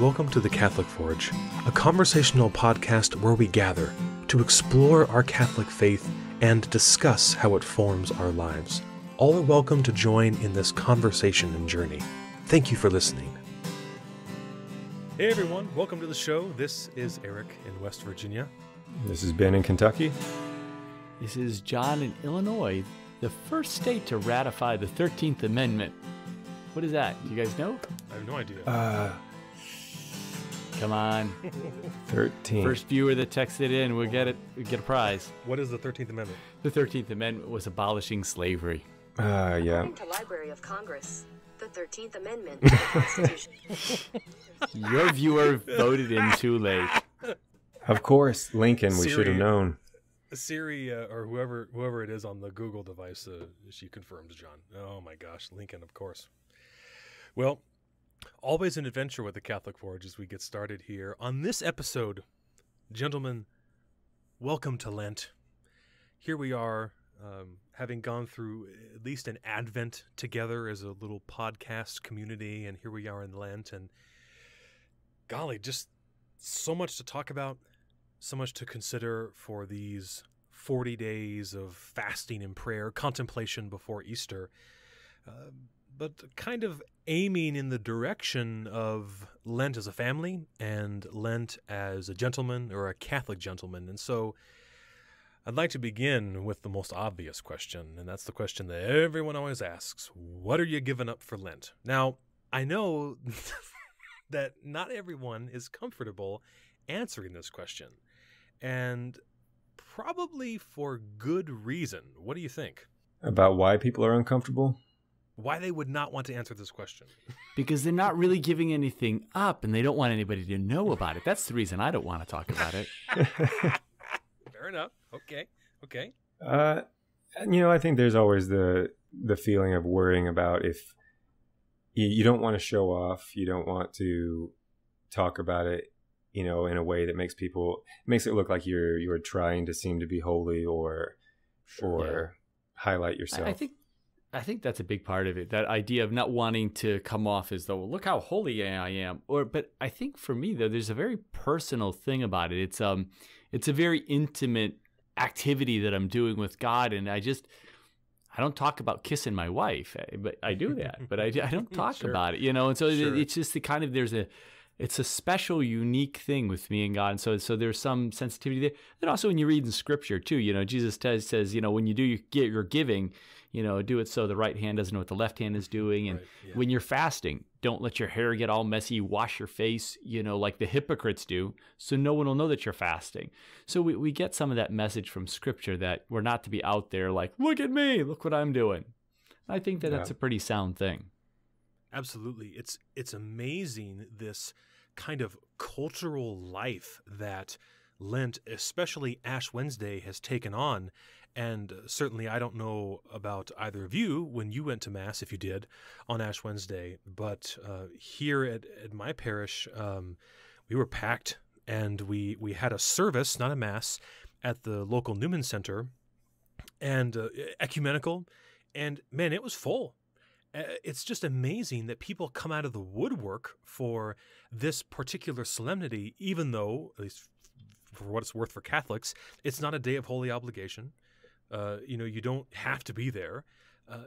Welcome to the Catholic Forge, a conversational podcast where we gather to explore our Catholic faith and discuss how it forms our lives. All are welcome to join in this conversation and journey. Thank you for listening. Hey everyone, welcome to the show. This is Eric in West Virginia. This is Ben in Kentucky. This is John in Illinois, the first state to ratify the 13th Amendment. What is that? Do you guys know? I have no idea. Uh, Come on. 13. First viewer that texted in will get it will get a prize. what is the 13th Amendment? The 13th Amendment was abolishing slavery. Uh, yeah. According to Library of Congress, the 13th Amendment the Constitution. Your viewer voted in too late. Of course, Lincoln, we should have known. Siri uh, or whoever whoever it is on the Google device, uh, she confirms John. Oh my gosh, Lincoln, of course. Well, always an adventure with the Catholic Forge as we get started here. On this episode, gentlemen, welcome to Lent. Here we are, um, having gone through at least an Advent together as a little podcast community, and here we are in Lent. And golly, just so much to talk about so much to consider for these 40 days of fasting and prayer, contemplation before Easter, uh, but kind of aiming in the direction of Lent as a family and Lent as a gentleman or a Catholic gentleman. And so I'd like to begin with the most obvious question, and that's the question that everyone always asks What are you giving up for Lent? Now, I know that not everyone is comfortable answering this question and probably for good reason. What do you think? About why people are uncomfortable? Why they would not want to answer this question? Because they're not really giving anything up and they don't want anybody to know about it. That's the reason I don't want to talk about it. Fair enough. Okay. Okay. Uh, you know, I think there's always the the feeling of worrying about if you, you don't want to show off, you don't want to talk about it, you know, in a way that makes people makes it look like you're you're trying to seem to be holy or or highlight I, yourself. I think I think that's a big part of it. That idea of not wanting to come off as though look how holy I am. Or but I think for me though, there's a very personal thing about it. It's um it's a very intimate activity that I'm doing with God and I just I don't talk about kissing my wife, eh, but I do that. But I, I don't talk Sure. about it, you know. And so it- it's just the kind of there's a it's a special, unique thing with me and God. And so so there's some sensitivity there. And also when you read in Scripture too, you know, Jesus says says you know when you do your, get your giving, you know, do it so the right hand doesn't know what the left hand is doing. And Right, yeah. when you're fasting, don't let your hair get all messy. Wash your face, you know, like the hypocrites do, so no one will know that you're fasting. So we, we get some of that message from Scripture that we're not to be out there like, look at me, look what I'm doing. I think that that's a pretty sound thing. Absolutely. It's it's amazing this kind of cultural life that Lent, especially Ash Wednesday, has taken on. And certainly, I don't know about either of you when you went to Mass, if you did, on Ash Wednesday. But uh, here at, at my parish, um, we were packed and we, we had a service, not a Mass, at the local Newman Center and uh, ecumenical. And man, it was full. Uh, it's just amazing that people come out of the woodwork for this particular solemnity, even though, at least for what it's worth for Catholics, it's not a day of holy obligation. Uh, you know, you don't have to be there. Uh,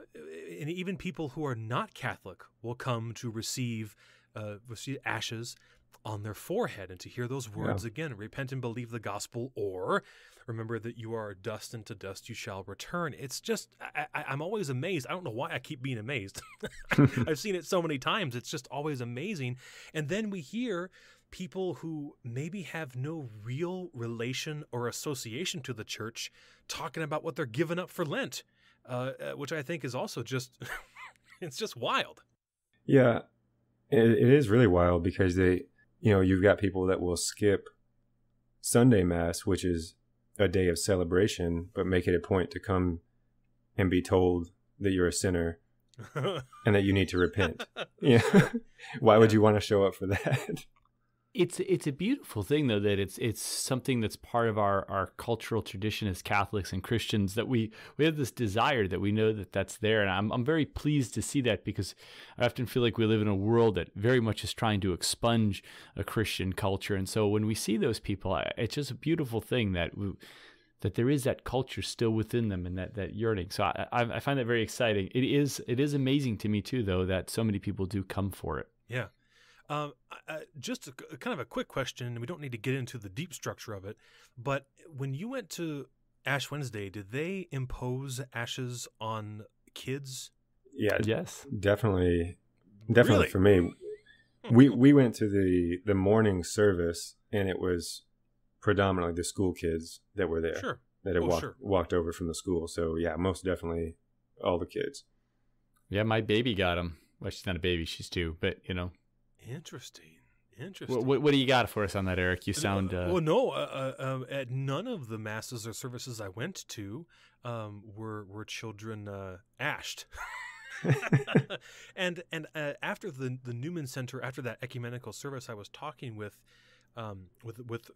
and even people who are not Catholic will come to receive uh, receive ashes on their forehead. And to hear those words again repent and believe the gospel or remember that you are dust and to dust you shall return. It's just I, I, i'm always amazed. I don't know why i keep being amazed. I've seen it so many times. It's just always amazing. And then we hear people who maybe have no real relation or association to the church talking about what they're giving up for lent uh, uh, which i think is also just it's just wild Yeah, it, it is really wild because they, you know, you've got people that will skip Sunday Mass, which is a day of celebration, but make it a point to come and be told that you're a sinner and that you need to repent. Yeah. Why would you want to show up for that? It's it's a beautiful thing though that it's it's something that's part of our our cultural tradition as Catholics and Christians that we we have this desire that we know that that's there. And I'm I'm very pleased to see that because I often feel like we live in a world that very much is trying to expunge a Christian culture. And so when we see those people it's just a beautiful thing that we, that there is that culture still within them and that that yearning. So I I find that very exciting. It is it is amazing to me too though that so many people do come for it. Yeah um, uh, just a, kind of a quick question. We don't need to get into the deep structure of it, but when you went to Ash Wednesday, did they impose ashes on kids? Yeah. Yes. Definitely. Definitely Really? for me. We we went to the the morning service and it was predominantly the school kids that were there Sure. that had Oh, walked sure. walked over from the school. So yeah, most definitely all the kids. yeah my baby got them. well she's not a baby she's two but you know Interesting. Interesting. What, what, what do you got for us on that, Eric? You sound. Uh, well, no. Uh, uh, um, at none of the masses or services I went to um, were were children uh, ashed. and and uh, after the the Newman Center, after that ecumenical service, I was talking with um, with with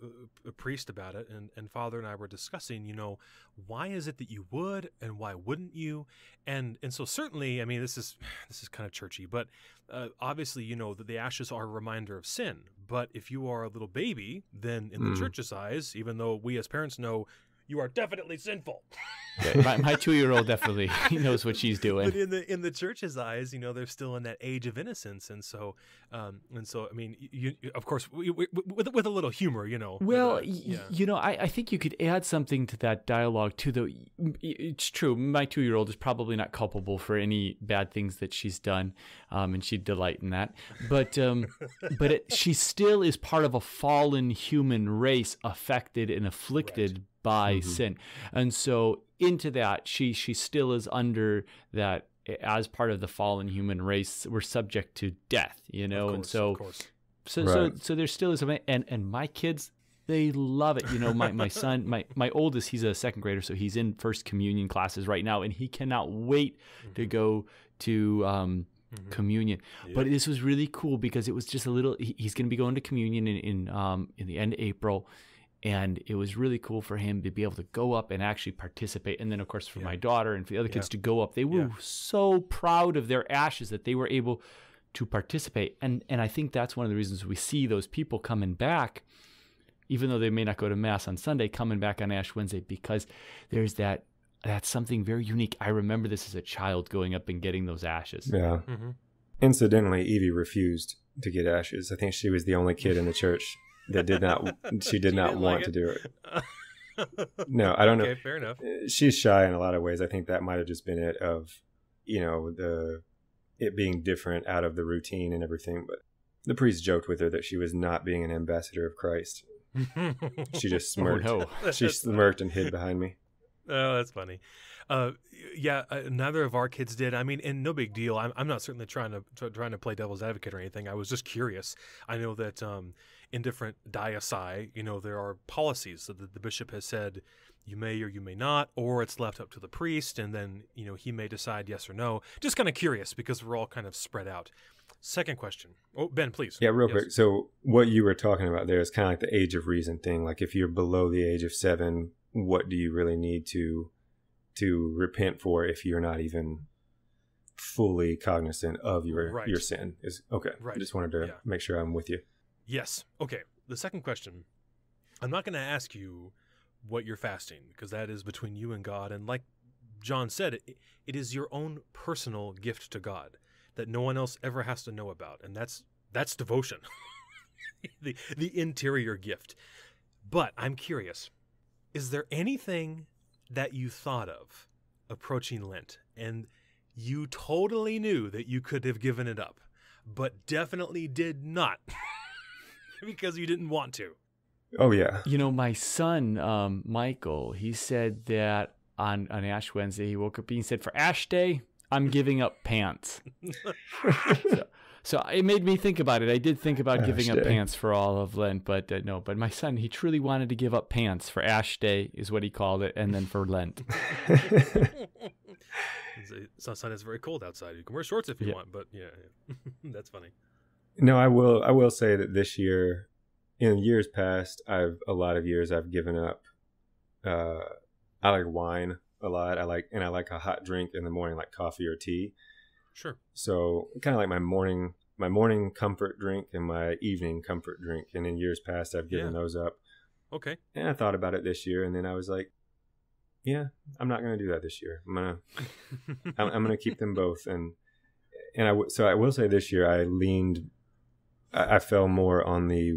a, priest about it, and and Father and I were discussing, you know, why is it that you would, and why wouldn't you, and and so certainly, I mean, this is this is kind of churchy, but uh, obviously, you know that the ashes are a reminder of sin. But if you are a little baby, then in the Mm. church's eyes, even though we as parents know you are definitely sinful, yeah, my, my two-year-old definitely he knows what she's doing. but in the in the church's eyes, you know, they're still in that age of innocence, and so um, and so, I mean, you, you of course, we, we, with with a little humor, you know. but, Well, uh, yeah, you know, I, I think you could add something to that dialogue too. Though it's true, my two-year-old is probably not culpable for any bad things that she's done, um, and she'd delight in that. But um, but it, she still is part of a fallen human race, affected and afflicted by Mhm. sin, and so into that, she she still is under that as part of the fallen human race. We're subject to death, you know, of and course, so of course. so so Right. so there still is a and and my kids they love it. You know, my my son, my my oldest, he's a second grader, so he's in first communion classes right now, and he cannot wait to go to um, Mhm. communion. Yeah. But this was really cool because it was just a little. He, he's going to be going to communion in in, um, in the end of April. And it was really cool for him to be able to go up and actually participate. And then, of course, for Yeah. my daughter and for the other kids to go up, they were Yeah. so proud of their ashes that they were able to participate. And and I think that's one of the reasons we see those people coming back, even though they may not go to mass on Sunday, coming back on Ash Wednesday because there's that that's something very unique. I remember this as a child going up and getting those ashes. Yeah. Mhm. Incidentally, Evie refused to get ashes. I think she was the only kid in the church that did not. She did She not want like to do it. No, I don't know. Okay, fair enough. Uh, she's shy in a lot of ways. I think that might have just been it of, you know, the it being different out of the routine and everything. But the priest joked with her that she was not being an ambassador of Christ. She just smirked Oh smirked. no! She smirked and hid behind me. Oh, that's funny. Uh, yeah, uh, neither of our kids did. I mean, and no big deal. I'm, I'm not certainly trying to try, trying to play devil's advocate or anything. I was just curious. I know that um, in different diocese, you know, there are policies that the, the bishop has said you may or you may not, or it's left up to the priest, and then you know he may decide yes or no. Just kind of curious because we're all kind of spread out. Second question. Oh, Ben, please. Yeah, real Yes. quick. So what you were talking about there is kind of like the age of reason thing. Like if you're below the age of seven, what do you really need to to repent for if you're not even fully cognizant of your Right. your sin? Is okay. Right. I just wanted to Yeah. make sure I'm with you. Yes. Okay. The second question I'm not going to ask you what you're fasting because that is between you and God. And like John said, it, it is your own personal gift to God that no one else ever has to know about. And that's that's devotion, the, the interior gift. But I'm curious is there anything that you thought of approaching Lent and you totally knew that you could have given it up, but definitely did not because you didn't want to? Oh yeah. You know, my son, um, Michael, he said that on, on Ash Wednesday, he woke up and he said, For Ash Day, I'm giving up pants. so, so it made me think about it. I did think about Ash giving up pants for all of Lent, but uh, no, but my son, he truly wanted to give up pants for Ash Day, is what he called it, and then for Lent. It's- Son, it's very cold outside. You can wear shorts if you Yeah. want, but yeah, yeah. that's funny. no, I will. I will say that this year, in years past, I've a lot of years I've given up. Uh, I like wine a lot. I like and I like a hot drink in the morning, like coffee or tea. Sure. So kind of like my morning my morning comfort drink and my evening comfort drink. And in years past, I've given Yeah. those up. Okay. And I thought about it this year, and then I was like, yeah, I'm not going to do that this year. I'm gonna I'm, I'm going to keep them both. And and I w- so I will say this year I leaned, I, I fell more on the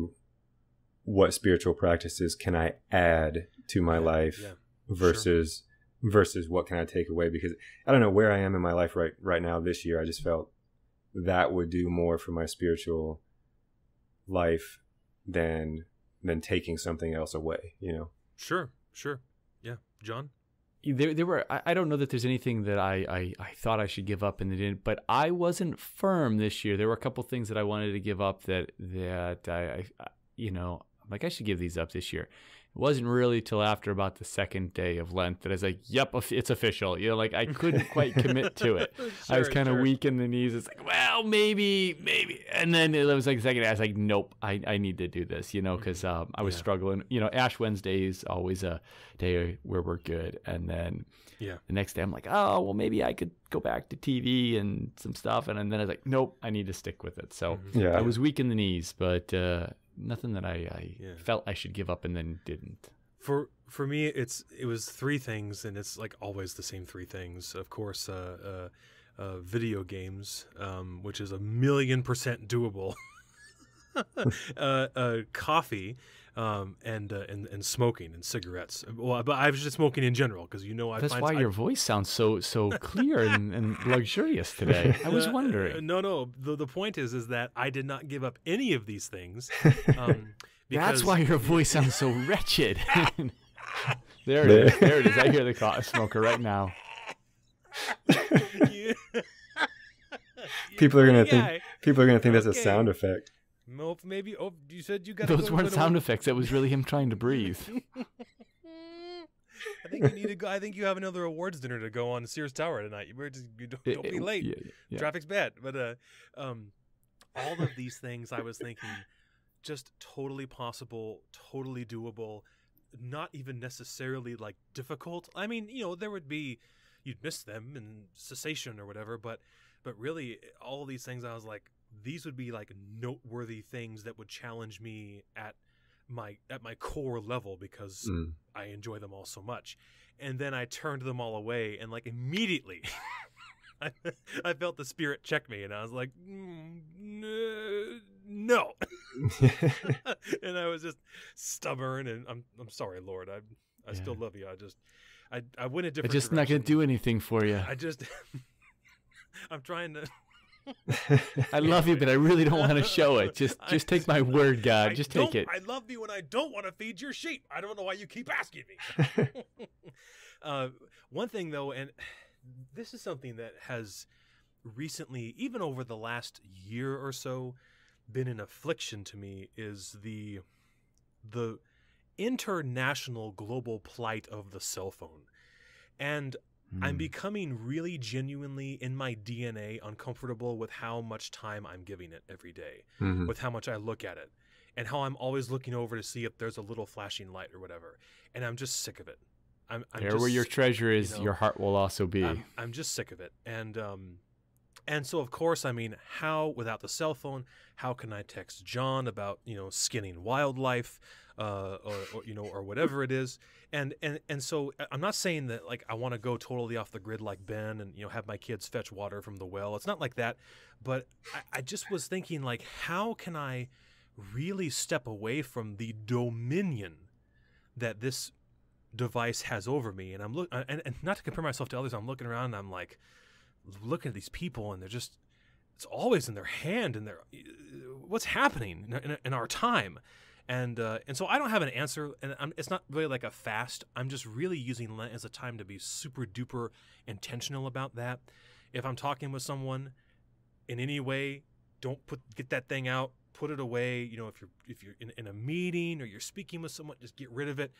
what spiritual practices can I add to my life yeah. versus versus what can I take away because I don't know where I am in my life right right now this year I just felt that would do more for my spiritual life than than taking something else away you know Sure. Sure. Yeah. John. there, there were I, I don't know that there's anything that I, I I thought I should give up and they didn't but I wasn't firm this year there were a couple things that I wanted to give up that that I, I you know I'm like I should give these up this year it wasn't really till after about the second day of Lent that I was like yep it's official you know like I couldn't quite commit to it I was kind of sure. weak in the knees. It's like, well, maybe, maybe. And then it was like second. Day, I was like, nope, I, I need to do this, you know, because um, I was Yeah. struggling. You know, Ash Wednesday is always a day where we're good, and then Yeah. the next day I'm like, oh, well, maybe I could go back to TV and some stuff, and, then I was like, nope, I need to stick with it. So Mhm. yeah I was weak in the knees, but uh, nothing that I, I Yeah. felt I should give up and then didn't. For for me, it's it was three things, and it's like always the same three things. Of course, uh, uh, uh, video games, um, which is a million percent doable. uh, uh, coffee, um, and, uh, and and smoking and cigarettes. Well, but I was just smoking in general because you know I That's find why I- your voice sounds so so clear and, and luxurious today. I was Uh, wondering. uh, no, no. The, the point is, is that I did not give up any of these things. Um, That's why your voice sounds so wretched. there it is. There it is. I hear the co- smoker right now. People are gonna Yeah, think people are gonna think that's a sound effect Nope, maybe. Oh, you said you got. Those weren't sound effects. That was really him trying to breathe. I think you need to go. I think you have another awards dinner to go on to Sears Tower tonight. You just you don't, don't be late. yeah, yeah. Traffic's bad. But uh, um, all of these things, I was thinking, just totally possible, totally doable, not even necessarily like difficult. I mean, you know, there would be you'd miss them and cessation or whatever, but but really, all of these things, I was like, these would be like noteworthy things that would challenge me at my at my core level because Mm. I enjoy them all so much. And then I turned them all away, and like immediately, I, I felt the spirit check me, and I was like, "Mm, no. and I was just stubborn, and I'm I'm sorry, Lord. I I still love you. I just I I went a I'm different. just not going to do anything for you. I just I'm trying to. I love you, but I really don't want to show it. Just just take my word, God. I Just take it. I love you, and I don't want to feed your sheep. I don't know why you keep asking me. uh, one thing though, and this is something that has recently, even over the last year or so, been an affliction to me is the the international global plight of the cell phone. And I'm Mm. becoming really genuinely in my DNA uncomfortable with how much time I'm giving it every day Mhm. with how much I look at it and how I'm always looking over to see if there's a little flashing light or whatever. And I'm just sick of it. I'm, I'm there where your treasure is, know, your heart will also be. I'm, I'm just sick of it. And um, and so of course, I mean, how without the cell phone, how can I text John about you know skinning wildlife, uh, or, or you know, or whatever it is. And and and so I- I'm not saying that like I want to go totally off the grid like Ben and you know have my kids fetch water from the well. It's not like that. But I, I just was thinking like, how can I really step away from the dominion that this device has over me and i'm look uh, and, and not to compare myself to others i'm looking around and i'm like looking at these people and they're just it's always in their hand and they're uh, what's happening in, in, in our time and uh, and so i don't have an answer and I'm, it's not really like a fast i'm just really using lent as a time to be super duper intentional about that if i'm talking with someone in any way don't put get that thing out put it away you know if you're if you're in, in a meeting or you're speaking with someone just get rid of it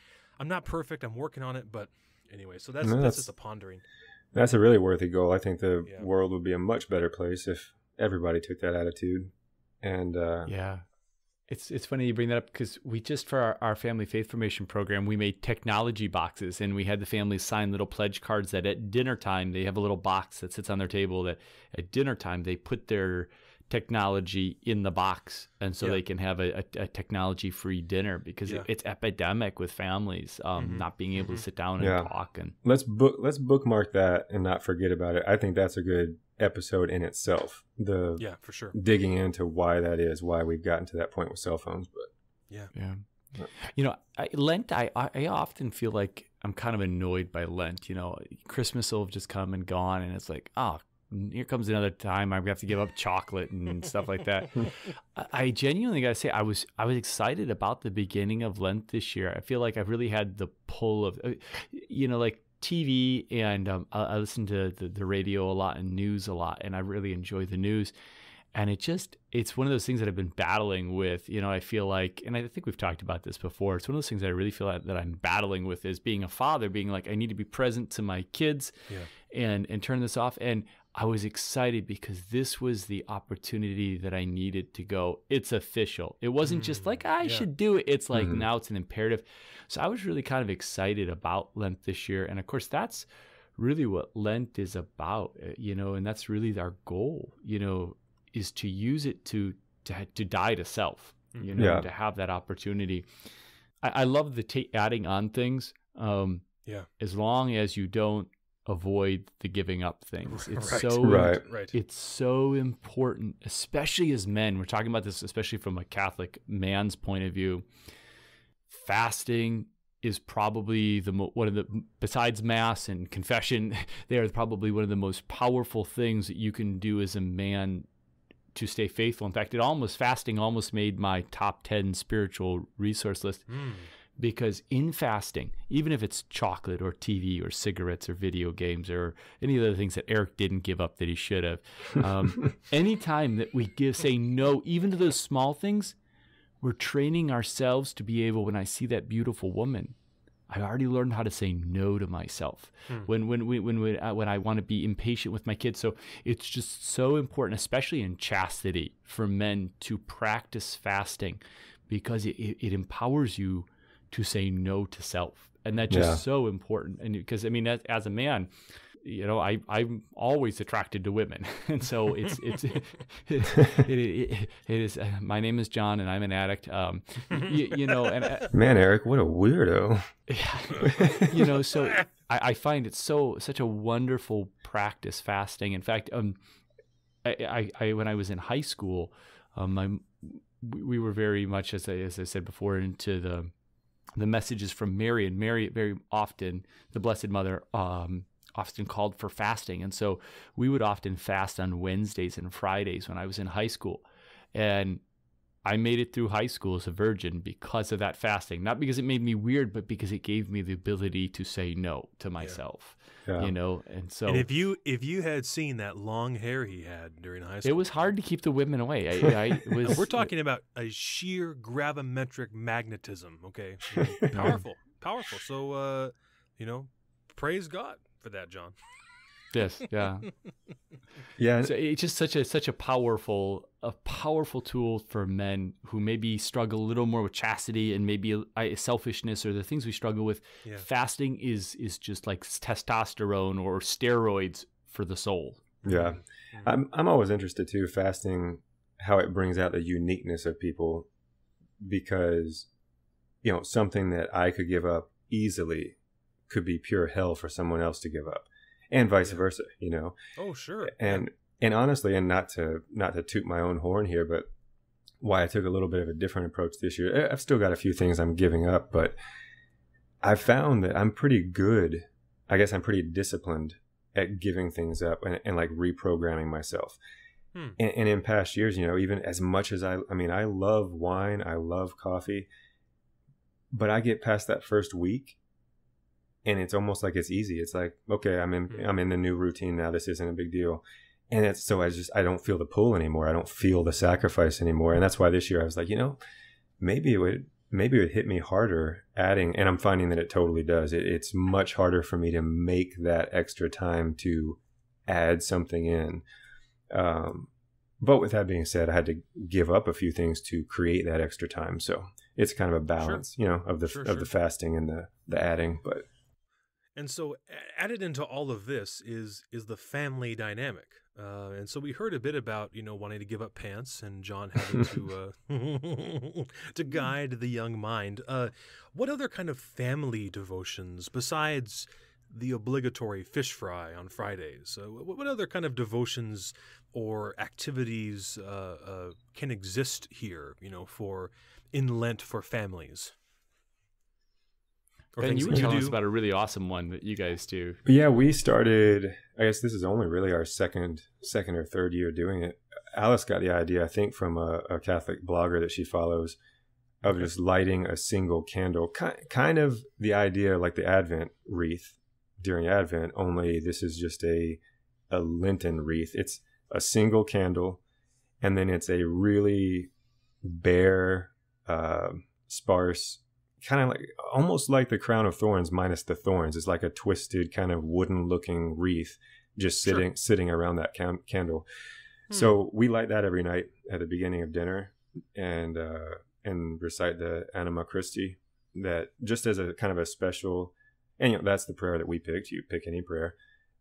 i'm not perfect i'm working on it but anyway so that's No, that's, that's- just a pondering That's a really worthy goal. I think the Yeah. world would be a much better place if everybody took that attitude. And uh, yeah. It's it's funny you bring that up because we just for our, our family faith formation program we made technology boxes and we had the families sign little pledge cards that at dinner time they have a little box that sits on their table that at dinner time they put their technology in the box and so Yeah. they can have a, a, a technology free dinner because Yeah. it, it's epidemic with families um, Mhm. not being able to sit down and Yeah. talk and let's book let's bookmark that and not forget about it. I think that's a good episode in itself. The Yeah, for sure. digging into why that is, why we've gotten to that point with cell phones. But Yeah. Yeah. You know, I, Lent, I, I I often feel like I'm kind of annoyed by Lent. You know, Christmas will have just come and gone, and it's like, oh, here comes another time I have to give up chocolate and stuff like that. I, genuinely got to say, I was I was excited about the beginning of Lent this year. I feel like I've really had the pull of, uh, you know, like TV and um, I, I listen to the, the radio a lot and news a lot, and I really enjoy the news and it just it's one of those things that I've been battling with. You know, I feel like, and I think we've talked about this before. It's one of those things that I really feel that, that I'm battling with is being a father, being like I need to be present to my kids, Yeah. and and turn this off. And I was excited because this was the opportunity that I needed to go. It's official. It wasn't just Mm, like I yeah. should do it. It's like Mhm. now it's an imperative. So I was really kind of excited about Lent this year, and of course that's really what Lent is about, uh, you know, and that's really our goal, you know, is to use it to to to die to self, you know, Yeah. to have that opportunity. I, I love the ta adding on things, um, Yeah. as long as you don't avoid the giving up things. It's Right. so Right. Right. it's so important, especially as men. We're talking about this, especially from a Catholic man's point of view. Fasting is probably the mo- one of the besides mass and confession. They are probably one of the most powerful things that you can do as a man to stay faithful. In fact, it almost fasting almost made my top ten spiritual resource list Mm. Because in fasting, even if it's chocolate or TV or cigarettes or video games or any of the things that Eric didn't give up that he should have, um, anytime that we give say no, even to those small things, we're training ourselves to be able. When I see that beautiful woman, I already learned how to say no to myself. Hmm. When when when when when, uh, when I want to be impatient with my kids, so it's just so important, especially in chastity, for men to practice fasting, because it, it empowers you to say no to self, and that's just Yeah. so important. And because I mean, as, as a man, you know, I I'm always attracted to women, and so it's it's it, it, it, it is. Uh, my name is John, and I'm an addict. Um, you, you know, and. Uh, man, Eric, what a weirdo. yeah. you know, so I, I find it so such a wonderful practice fasting. In fact, um, I, I, I when I was in high school, um, we we were very much as I, as I said before into the the messages from Mary and Mary very often the Blessed Mother um often called for fasting, and so we would often fast on Wednesdays and Fridays when I was in high school, and I made it through high school as a virgin because of that fasting. Not because it made me weird, but because it gave me the ability to say no to myself. Yeah. You know, and so And if you if you had seen that long hair he had during high school, it was hard to keep the women away. I, I was. we're talking about a sheer gravimetric magnetism. Okay, powerful, powerful. So, uh, you know, praise God for that, John. this, yeah. yeah. So it's just such a such a powerful a powerful tool for men who maybe struggle a little more with chastity and maybe uh, selfishness or the things we struggle with. Yeah. Fasting is is just like testosterone or steroids for the soul. Yeah. Mhm. I'm I'm always interested too, fasting, how it brings out the uniqueness of people, because, you know, something that I could give up easily could be pure hell for someone else to give up, and vice Yeah. versa. You know, Oh, sure. and and honestly, and not to not to toot my own horn here, but why I took a little bit of a different approach this year. I've still got a few things I'm giving up, but I found that I'm pretty good. I guess I'm pretty disciplined at giving things up and, and like reprogramming myself. Hmm. And, and in past years, you know, even as much as I, I mean, I love wine, I love coffee, but I get past that first week, and it's almost like it's easy. It's like, okay, I'm in, Hmm. I'm in the new routine now. This isn't a big deal and it's so I just I don't feel the pull anymore. I don't feel the sacrifice anymore, and that's why this year I was like, you know, maybe it would maybe it would hit me harder adding, and I'm finding that it totally does. It, it's much harder for me to make that extra time to add something in. Um, but with that being said, I had to give up a few things to create that extra time. So it's kind of a balance, sure. you know, of the sure, of sure. the fasting and the the adding. But and so added into all of this is is the family dynamic. Uh, and so we heard a bit about you know wanting to give up pants and John having to uh, to guide the young mind. Uh, what other kind of family devotions besides the obligatory fish fry on Fridays? Uh, what other kind of devotions or activities uh, uh, can exist here? You know, for in Lent for families. Or ben, you were telling us about a really awesome one that you guys do. Yeah, we started. I guess this is only really our second, second or third year doing it. Alice got the idea, I think, from a, a Catholic blogger that she follows, of just lighting a single candle. Kind of the idea like the Advent wreath during Advent, only this is just a a Lenten wreath. It's a single candle, and then it's a really bare, uh, sparse kind of like almost like the crown of thorns minus the thorns. It's like a twisted kind of wooden looking wreath just sitting sure. sitting around that cam- candle. Hmm. So we light that every night at the beginning of dinner and uh, and recite the Anima Christi. That just as a kind of a special, and you know that's the prayer that we picked. You pick any prayer,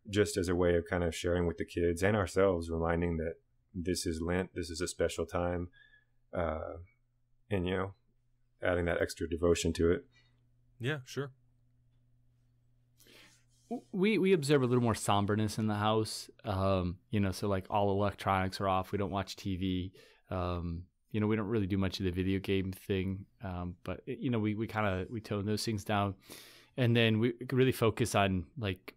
just as a way of kind of sharing with the kids and ourselves, reminding that this is Lent. This is a special time, uh, and you know adding that extra devotion to it. Yeah, sure. We we observe a little more somberness in the house. Um, you know, so like all electronics are off. We don't watch TV. Um, you know, we don't really do much of the video game thing. Um, but you know, we we kind of we tone those things down, and then we really focus on like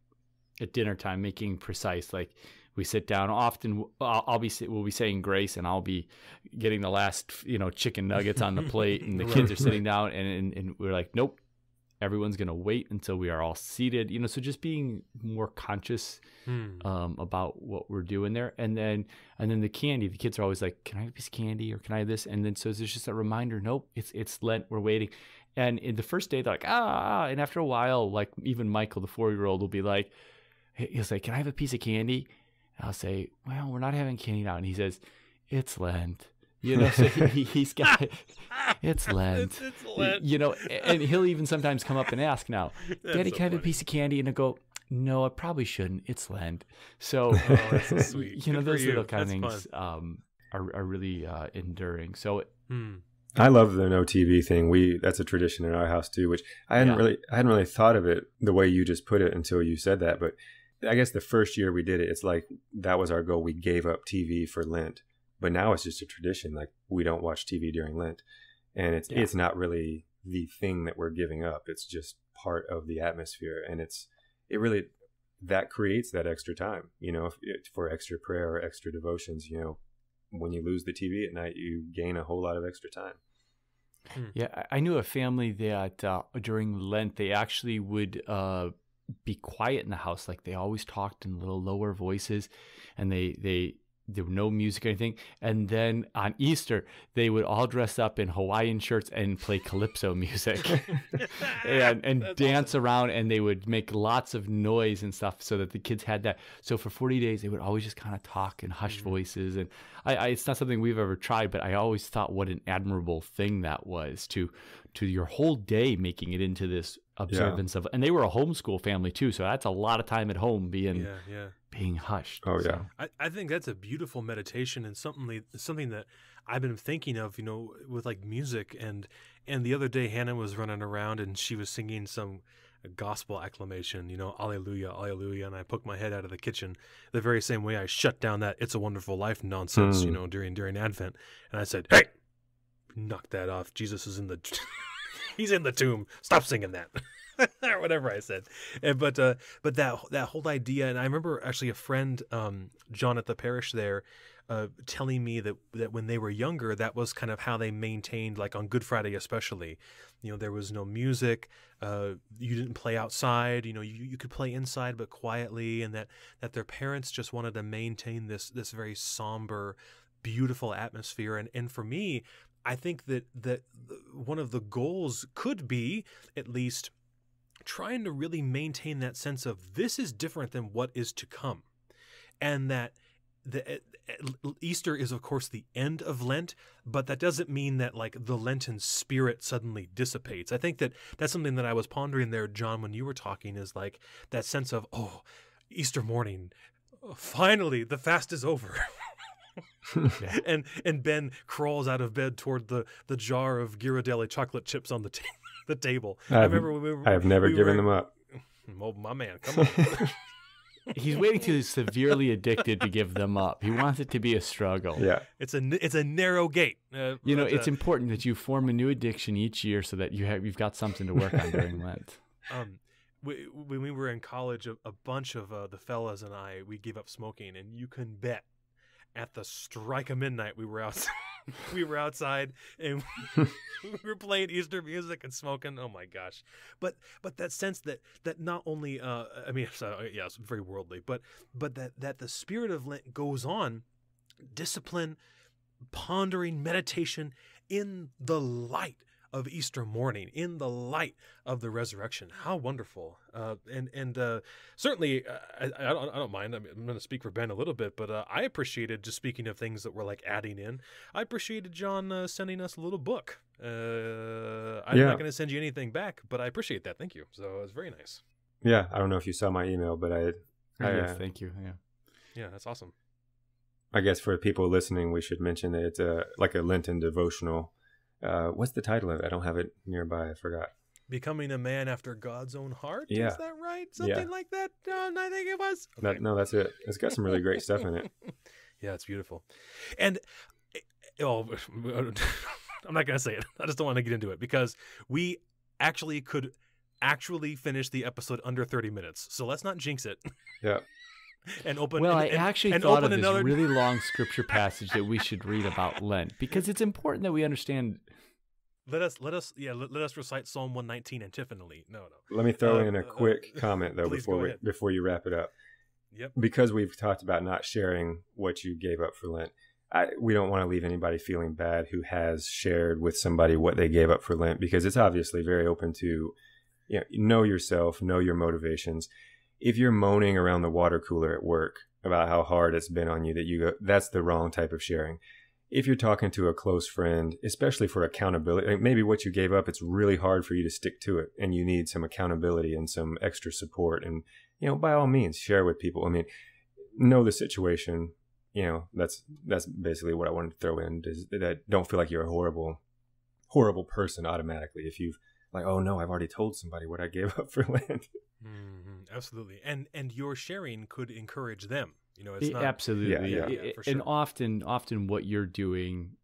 at dinner time making precise like we sit down. Often I'll, be we'll be saying grace, and I'll be getting the last you know chicken nuggets on the plate, and the kids are sitting down, and, and, and we're like, nope, everyone's gonna wait until we are all seated. You know, so just being more conscious hmm. um, about what we're doing there, and then and then the candy. The kids are always like, "Can I have a piece of candy?" or "Can I have this?" And then so there's just a reminder. Nope, it's it's Lent. We're waiting. And in the first day, they're like, ah, and after a while, like even Michael, the four year old, will be like, he'll say, "Can I have a piece of candy?" I'll say, well, we're not having candy now. And he says, it's Lent. You know, so he, has got it's Lent. It's, it's Lent. You know, and he'll even sometimes come up and ask now, Daddy, so can I have a piece of candy? And I go, no, I probably shouldn't. It's Lent. So, oh, so sweet. you know, Good those you. little kind of things um, are, are really uh, enduring. So, hmm. I love the no TV thing. We that's a tradition in our house too, which I hadn't yeah. really I hadn't really thought of it the way you just put it until you said that. But I guess the first year we did it, it's like that was our goal. We gave up TV for Lent, but now it's just a tradition. Like we don't watch TV during Lent, and it's yeah. it's not really the thing that we're giving up. It's just part of the atmosphere, and it's it really that creates that extra time. You know, for extra prayer or extra devotions. You know, when you lose the TV at night, you gain a whole lot of extra time. Hmm. Yeah, I knew a family that uh, during Lent they actually would. Uh, be quiet in the house. Like they always talked in little lower voices, and they they there were no music or anything. And then on Easter, they would all dress up in Hawaiian shirts and play calypso music and, and dance awesome. around. And they would make lots of noise and stuff so that the kids had that. So for 40 days, they would always just kind of talk in hushed mm-hmm. voices. And I, I, it's not something we've ever tried, but I always thought what an admirable thing that was to to your whole day making it into this observance yeah. of and they were a homeschool family too so that's a lot of time at home being yeah, yeah. being hushed oh yeah I, I think that's a beautiful meditation and something something that i've been thinking of you know with like music and and the other day hannah was running around and she was singing some gospel acclamation you know alleluia alleluia and i poked my head out of the kitchen the very same way i shut down that it's a wonderful life nonsense mm. you hmm. know during during advent and i said hey knock that off jesus is in the he's in the tomb. Stop singing that. or whatever I said. And, but uh, but that that whole idea, and I remember actually a friend, um, John at the parish there, uh, telling me that that when they were younger, that was kind of how they maintained, like on Good Friday especially. You know, there was no music. Uh, you didn't play outside. You know, you, you could play inside, but quietly, and that that their parents just wanted to maintain this this very somber, beautiful atmosphere. And and for me, I think that that one of the goals could be at least trying to really maintain that sense of this is different than what is to come, and that the uh, uh, Easter is of course the end of Lent, but that doesn't mean that like the Lenten spirit suddenly dissipates. I think that that's something that I was pondering there, John, when you were talking, is like that sense of oh, Easter morning, finally the fast is over. Yeah. and and Ben crawls out of bed toward the the jar of Ghirardelli chocolate chips on the ta- the table. I, I've- remember when we were, I have never we given were- them up. Oh, my man, come on. He's waiting till he's severely addicted to give them up. He wants it to be a struggle. Yeah. it's a n- it's a narrow gate. Uh, You know, but, it's uh, important that you form a new addiction each year so that you have you've got something to work on during Lent. um, we, when we were in college, a, a bunch of uh, the fellas and I, we gave up smoking, and you can bet at the strike of midnight we were outside. we were outside and we were playing Easter music and smoking. Oh my gosh! But but that sense that that not only uh, I mean so, yeah, it's very worldly, but but that that the spirit of Lent goes on, discipline, pondering, meditation in the light of Easter morning, in the light of the resurrection. How wonderful! Uh, and and uh, certainly, uh, I, I, don't, I don't mind. I mean, I'm going to speak for Ben a little bit, but uh, I appreciated just speaking of things that were like adding in. I appreciated John uh, sending us a little book. Uh, I'm Yeah. not going to send you anything back, but I appreciate that. Thank you. So it was very nice. Yeah. I don't know if you saw my email, but I, I, yes, uh, thank you. Yeah. Yeah, that's awesome. I guess for people listening, we should mention that it's a like a Lenten devotional. Uh, what's the title of it? I don't have it nearby. I forgot. Becoming a man after God's own heart. Yeah. Is that right? Something Yeah. like that, John. I think it was. That, no, that's it. It's got some really great stuff in it. Yeah, it's beautiful. And oh, I'm not gonna say it. I just don't want to get into it because we actually could actually finish the episode under 30 minutes. So let's not jinx it. Yeah. and open. Well, and, I and- actually and thought of open this another. really long scripture passage that we should read about Lent because it's important that we understand. Let us let us yeah let, let us recite Psalm 119 antiphonally. No, no. Let me throw Uh, in a uh, quick comment though before we, before you wrap it up. Yep. because we've talked about not sharing what you gave up for Lent, I, we don't want to leave anybody feeling bad who has shared with somebody what they gave up for Lent because it's obviously very open to you know, know yourself, know your motivations. If you're moaning around the water cooler at work about how hard it's been on you, that you go, that's the wrong type of sharing. If you're talking to a close friend, especially for accountability, like maybe what you gave up, it's really hard for you to stick to it, and you need some accountability and some extra support. And you know, by all means, share with people. I mean, know the situation. You know, that's that's basically what I wanted to throw in. Is that don't feel like you're a horrible, horrible person automatically if you've like, oh no, I've already told somebody what I gave up for Lent. Mhm, absolutely. And and your sharing could encourage them. You know, it's not absolutely, Yeah, I- yeah, I- for and often, often what you're doing,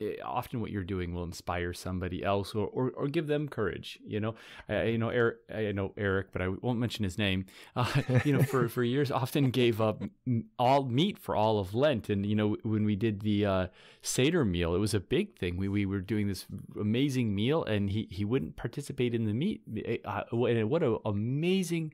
eh, often what you're doing will inspire somebody else or, or, or give them courage. You know, I, you know Eric. I know Eric, but I won't mention his name. Uh, you know, for for years, often gave up all meat for all of Lent, and you know, when we did the uh, Seder meal, it was a big thing. We we were doing this amazing meal, and he he wouldn't participate in the meat. Eh, Uh, and what an amazing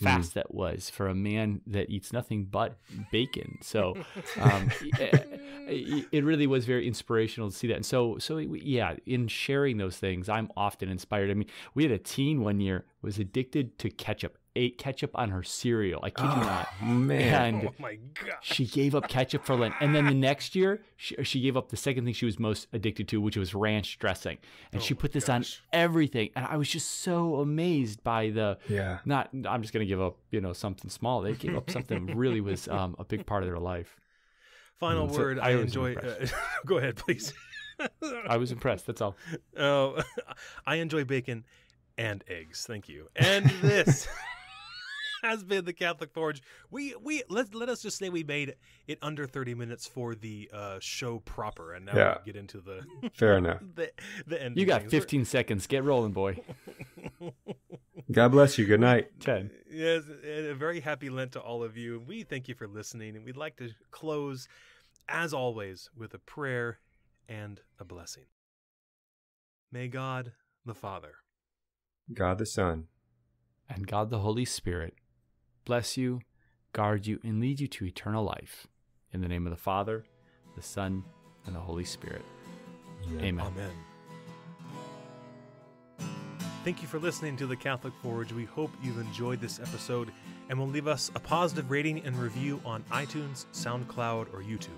Mm. fast that was for a man that eats nothing but bacon. So um, it, eh, eh, it really was very inspirational to see that. And so, so yeah, in sharing those things, I'm often inspired. I mean, we had a teen one year was addicted to ketchup, ate ketchup on her cereal. I kid you not. Oh, man. And Oh my god. she gave up ketchup for Lent. And then the next year, she, she gave up the second thing she was most addicted to, which was ranch dressing. And Oh she put this gosh. on everything. And I was just so amazed by the, yeah. not, I'm just going to give up, you know, something small. They gave up something really was um, a big part of their life. Final Mm, so word. I I, enjoy. Uh, go ahead, please. I was impressed. That's all. Oh, I enjoy bacon and eggs. Thank you. And this has been the Catholic Forge. We we let let us just say we made it under thirty minutes for the uh, show proper, and now Yeah. we get into the Fair enough. the the end. You got 15 seconds. Get rolling, boy. God bless you. Good night. 10. Yes, a very happy Lent to all of you. We thank you for listening, and we'd like to close, as always, with a prayer and a blessing. May God the Father. God the Son. And God the Holy Spirit bless you, guard you, and lead you to eternal life. In the name of the Father, the Son, and the Holy Spirit. Amen. Amen. Thank you for listening to the Catholic Forge. We hope you've enjoyed this episode and will leave us a positive rating and review on iTunes, SoundCloud, or YouTube.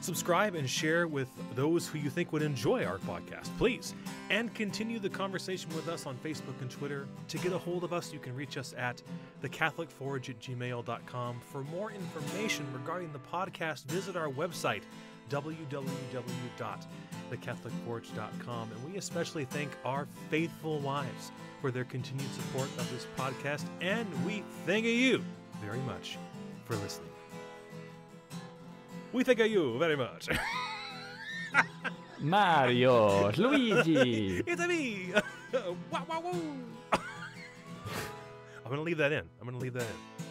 Subscribe and share with those who you think would enjoy our podcast, please. And continue the conversation with us on Facebook and Twitter. To get a hold of us, you can reach us at thecatholicforge at gmail.com. For more information regarding the podcast, visit our website, www.thecatholicforge.com. And we especially thank our faithful wives for their continued support of this podcast. And we thank you very much for listening. We thank you very much. Mario, Luigi. it's a me. wow, wow, wow. I'm going to leave that in. I'm going to leave that in.